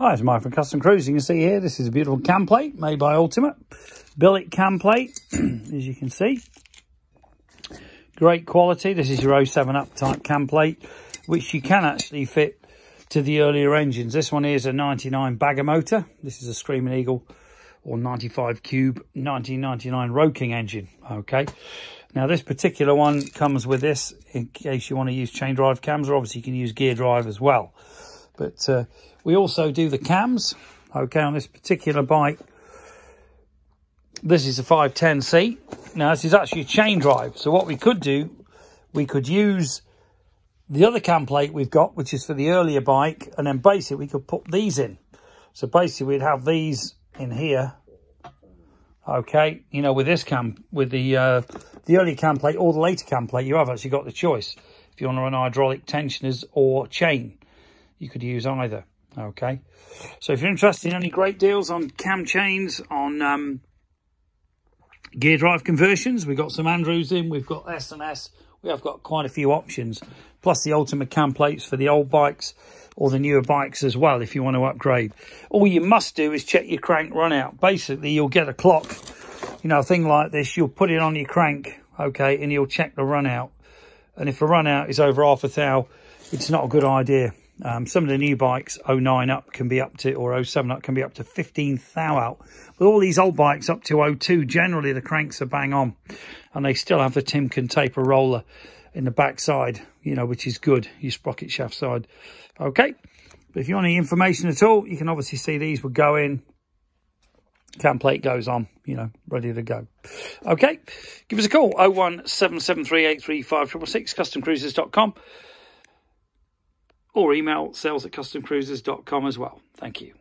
Hi, it's Mike from Custom Cruise. You can see here, this is a beautiful cam plate made by Ultima. Billet cam plate, as you can see. Great quality. This is your 07 up type cam plate, which you can actually fit to the earlier engines. This one is a 99 bagger motor. This is a Screaming Eagle or 95 cube 1999 Road King engine. Okay. Now this particular one comes with this in case you want to use chain drive cams or obviously you can use gear drive as well. But uh, we also do the cams, okay, on this particular bike. This is a 510C. Now, this is actually a chain drive. So what we could do, we could use the other cam plate we've got, which is for the earlier bike, and then basically we could put these in. So basically we'd have these in here, okay, you know, with this cam, with the uh, the early cam plate or the later cam plate, you have actually got the choice if you want to run hydraulic tensioners or chain you could use either. Okay. So if you're interested in any great deals on cam chains, on um, gear drive conversions, we've got some Andrews in, we've got S&S, we have got quite a few options, plus the Ultima cam plates for the old bikes or the newer bikes as well if you want to upgrade. All you must do is check your crank run out. Basically, you'll get a clock, you know, a thing like this, you'll put it on your crank, okay, and you'll check the run out. And if the run out is over half a thou, it's not a good idea. Um, some of the new bikes, 09 up can be up to, or 07 up can be up to 15 thou out. With all these old bikes up to 02, generally the cranks are bang on. And they still have the Timken taper roller in the back side, you know, which is good, your sprocket shaft side. Okay, but if you want any information at all, you can obviously see these will go in. Cam plate goes on, you know, ready to go. Okay, give us a call, 01773835666, customcruisers.com or email sales at customcruisers.com as well. Thank you.